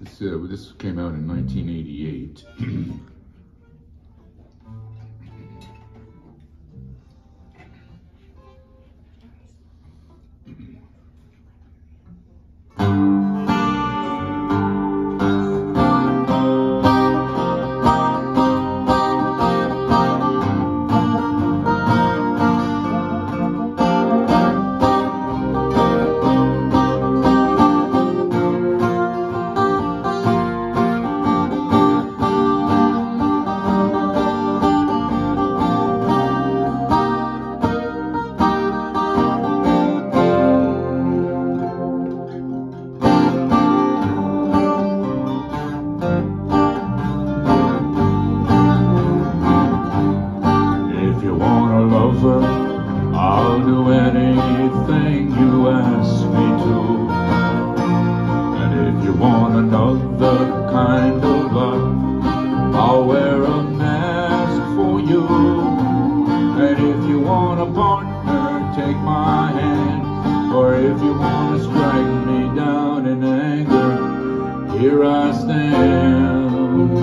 This, uh, this came out in 1988. partner, take my hand. Or if you want to strike me down in anger, here I stand.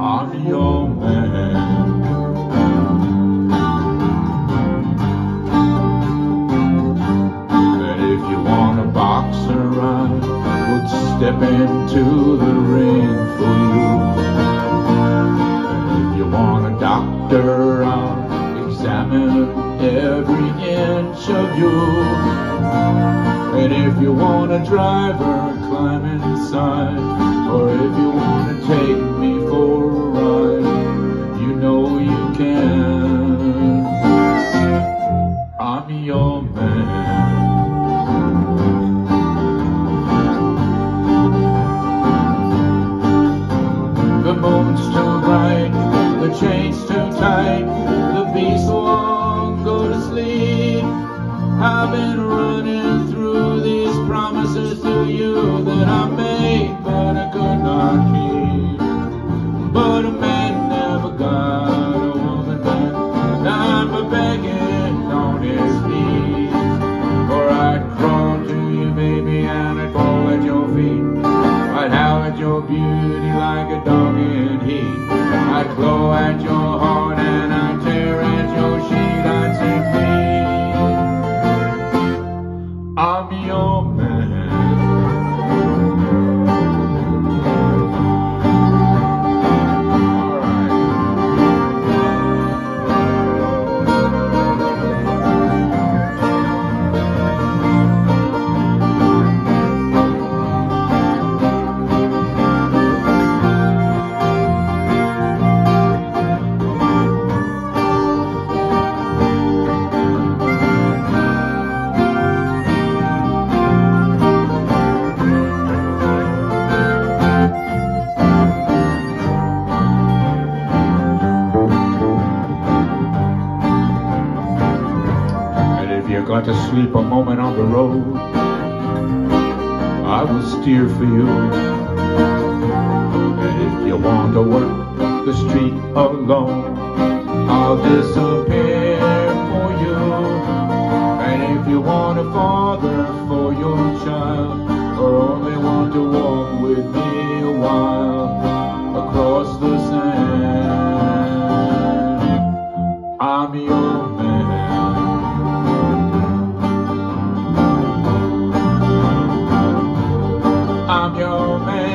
I'm your man. And if you want a boxer, I would step into the ring for you. And if you want a doctor, I'll examine every inch of you. And if you want a driver, climb inside. Or if you want to take me for a ride, you know you can. I'm your man. The moon's too bright, the chain's too tight, the beast won't go to sleep. I've been running through these promises to you that I made, but I could not keep. But a man never got a woman back, not by begging on his knees. For I'd crawl to you, baby, and I'd fall at your feet. I'd howl at your beauty like a dog in heat. I'd claw at your got to sleep a moment on the road, I will steer for you. And if you want to work the street alone, I'll disappear for you. And if you want a father for your child, or only want to walk with me a while I'm your man.